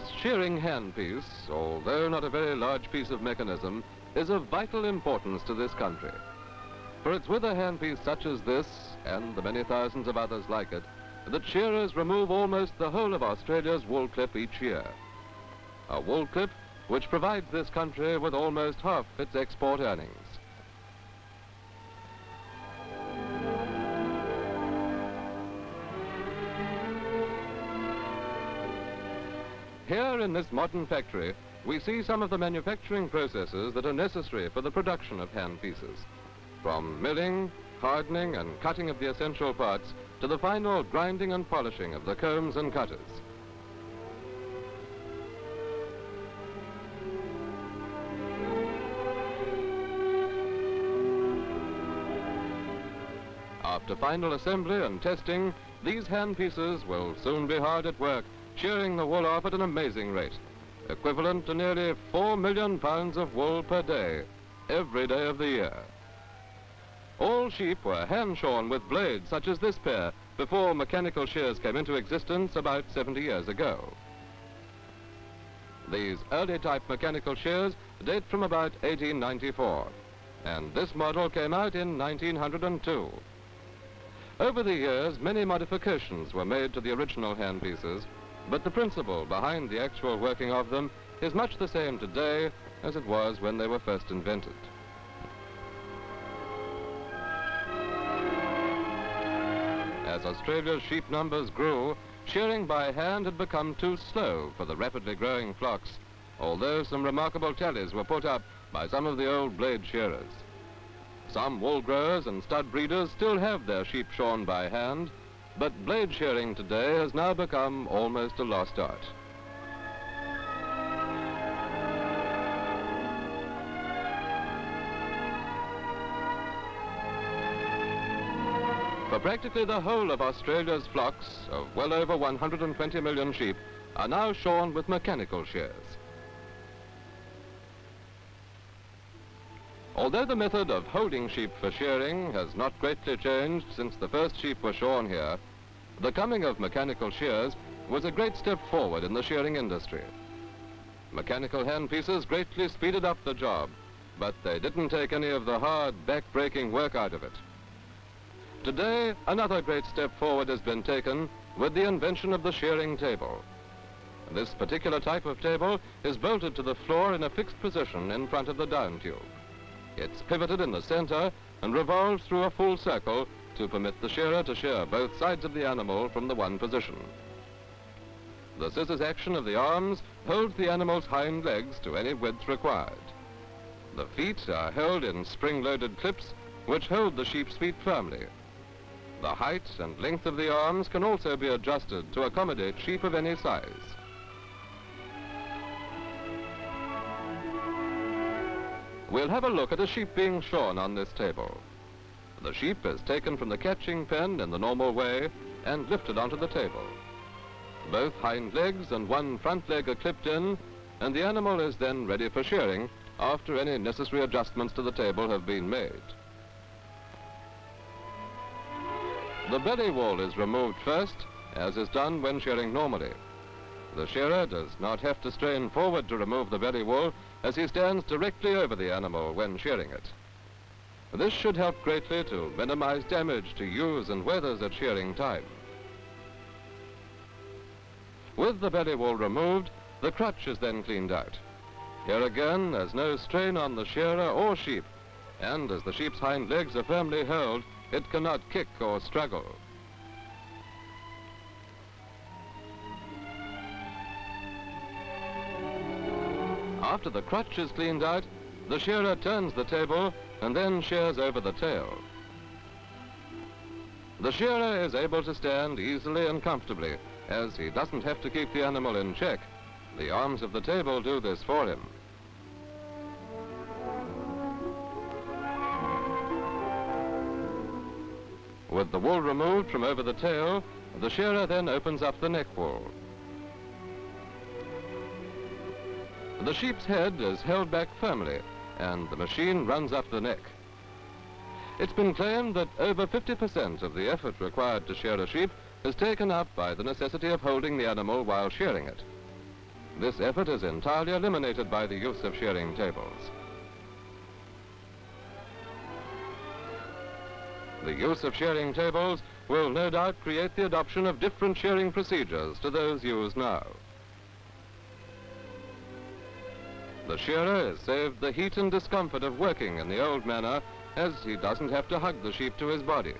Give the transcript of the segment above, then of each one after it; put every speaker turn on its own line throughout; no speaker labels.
This shearing handpiece, although not a very large piece of mechanism, is of vital importance to this country. For it's with a handpiece such as this, and the many thousands of others like it, that shearers remove almost the whole of Australia's wool clip each year. A wool clip which provides this country with almost half its export earnings. Here in this modern factory, we see some of the manufacturing processes that are necessary for the production of handpieces. From milling, hardening and cutting of the essential parts to the final grinding and polishing of the combs and cutters. After final assembly and testing, these handpieces will soon be hard at work shearing the wool off at an amazing rate, equivalent to nearly four million pounds of wool per day, every day of the year. All sheep were hand-shorn with blades such as this pair before mechanical shears came into existence about 70 years ago. These early type mechanical shears date from about 1894, and this model came out in 1902. Over the years, many modifications were made to the original handpieces but the principle behind the actual working of them is much the same today as it was when they were first invented. As Australia's sheep numbers grew, shearing by hand had become too slow for the rapidly growing flocks, although some remarkable tallies were put up by some of the old blade shearers. Some wool growers and stud breeders still have their sheep shorn by hand, but blade shearing today has now become almost a lost art. For practically the whole of Australia's flocks of well over 120 million sheep are now shorn with mechanical shears. Although the method of holding sheep for shearing has not greatly changed since the first sheep were shorn here, the coming of mechanical shears was a great step forward in the shearing industry. Mechanical handpieces greatly speeded up the job, but they didn't take any of the hard, back-breaking work out of it. Today, another great step forward has been taken with the invention of the shearing table. This particular type of table is bolted to the floor in a fixed position in front of the down tube. It's pivoted in the center and revolves through a full circle to permit the shearer to shear both sides of the animal from the one position. The scissors action of the arms holds the animal's hind legs to any width required. The feet are held in spring-loaded clips which hold the sheep's feet firmly. The height and length of the arms can also be adjusted to accommodate sheep of any size. We'll have a look at a sheep being shorn on this table. The sheep is taken from the catching pen in the normal way and lifted onto the table. Both hind legs and one front leg are clipped in, and the animal is then ready for shearing after any necessary adjustments to the table have been made. The belly wool is removed first, as is done when shearing normally. The shearer does not have to strain forward to remove the belly wool, as he stands directly over the animal when shearing it. This should help greatly to minimize damage to ewes and wethers at shearing time. With the belly wool removed, the crutch is then cleaned out. Here again, there's no strain on the shearer or sheep, and as the sheep's hind legs are firmly held, it cannot kick or struggle. After the crutch is cleaned out, the shearer turns the table and then shears over the tail. The shearer is able to stand easily and comfortably, as he doesn't have to keep the animal in check. The arms of the table do this for him. With the wool removed from over the tail, the shearer then opens up the neck wool. The sheep's head is held back firmly and the machine runs up the neck. It's been claimed that over 50% of the effort required to shear a sheep is taken up by the necessity of holding the animal while shearing it. This effort is entirely eliminated by the use of shearing tables. The use of shearing tables will no doubt create the adoption of different shearing procedures to those used now. The shearer is saved the heat and discomfort of working in the old manner as he doesn't have to hug the sheep to his body.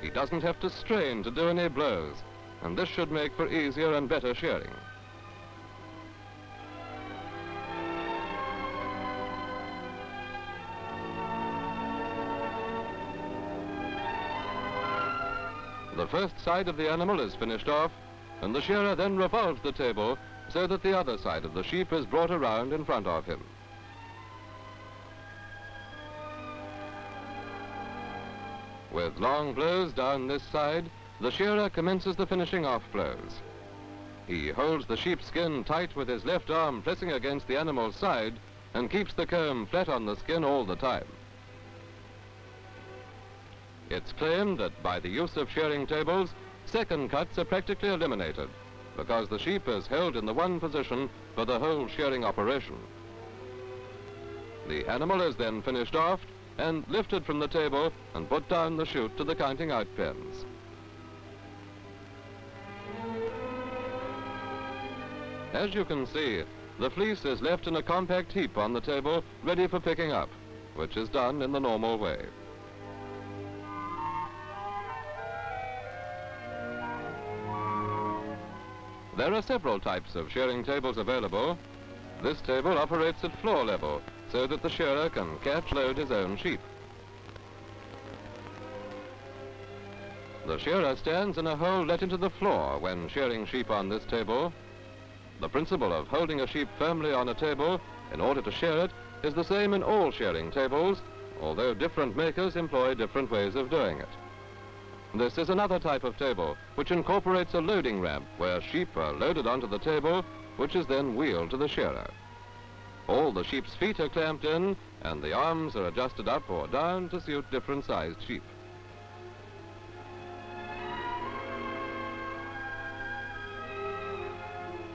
He doesn't have to strain to do any blows, and this should make for easier and better shearing. The first side of the animal is finished off, and the shearer then revolves the table so that the other side of the sheep is brought around in front of him. With long blows down this side, the shearer commences the finishing off blows. He holds the sheepskin tight with his left arm pressing against the animal's side and keeps the comb flat on the skin all the time. It's claimed that by the use of shearing tables, second cuts are practically eliminated because the sheep is held in the one position for the whole shearing operation. The animal is then finished off and lifted from the table and put down the chute to the counting out pens. As you can see, the fleece is left in a compact heap on the table, ready for picking up, which is done in the normal way. There are several types of shearing tables available. This table operates at floor level so that the shearer can catch load his own sheep. The shearer stands in a hole let into the floor when shearing sheep on this table. The principle of holding a sheep firmly on a table in order to shear it is the same in all shearing tables, although different makers employ different ways of doing it. This is another type of table, which incorporates a loading ramp where sheep are loaded onto the table, which is then wheeled to the shearer. All the sheep's feet are clamped in, and the arms are adjusted up or down to suit different sized sheep.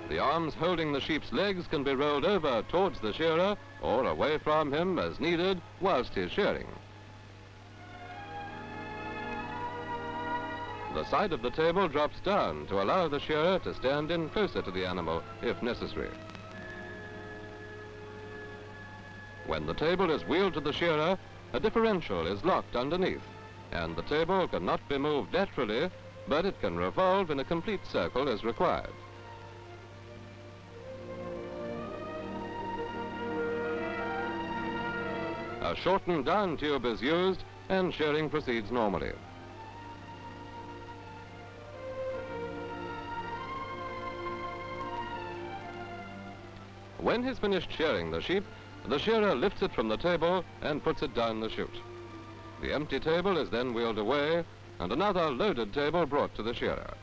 The arms holding the sheep's legs can be rolled over towards the shearer or away from him as needed whilst he's shearing. The side of the table drops down to allow the shearer to stand in closer to the animal if necessary. When the table is wheeled to the shearer, a differential is locked underneath, and the table cannot be moved laterally, but it can revolve in a complete circle as required. A shortened down tube is used and shearing proceeds normally. When he's finished shearing the sheep, the shearer lifts it from the table and puts it down the chute. The empty table is then wheeled away and another loaded table brought to the shearer.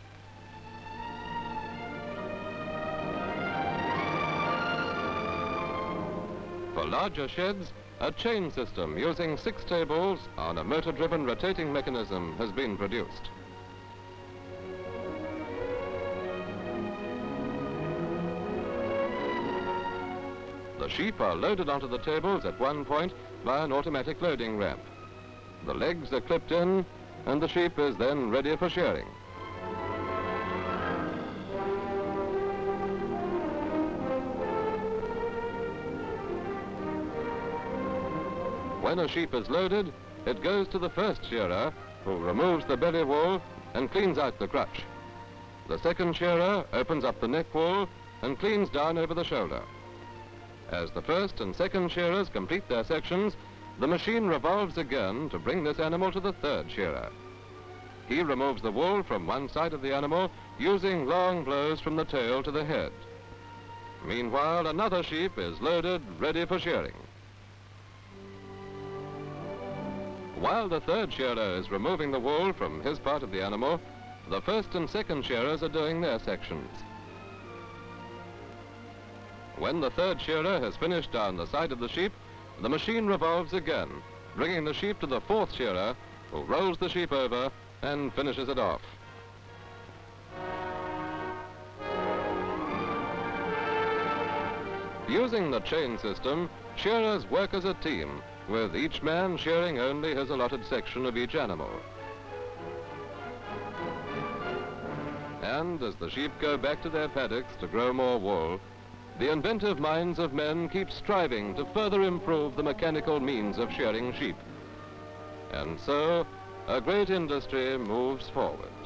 For larger sheds, a chain system using six tables on a motor-driven rotating mechanism has been produced. The sheep are loaded onto the tables at one point by an automatic loading ramp. The legs are clipped in and the sheep is then ready for shearing. When a sheep is loaded, it goes to the first shearer, who removes the belly wool and cleans out the crutch. The second shearer opens up the neck wool and cleans down over the shoulder. As the first and second shearers complete their sections, the machine revolves again to bring this animal to the third shearer. He removes the wool from one side of the animal using long blows from the tail to the head. Meanwhile, another sheep is loaded, ready for shearing. While the third shearer is removing the wool from his part of the animal, the first and second shearers are doing their sections. When the third shearer has finished down the side of the sheep, the machine revolves again, bringing the sheep to the fourth shearer, who rolls the sheep over and finishes it off. Using the chain system, shearers work as a team, with each man shearing only his allotted section of each animal. And as the sheep go back to their paddocks to grow more wool, the inventive minds of men keep striving to further improve the mechanical means of shearing sheep. And so, a great industry moves forward.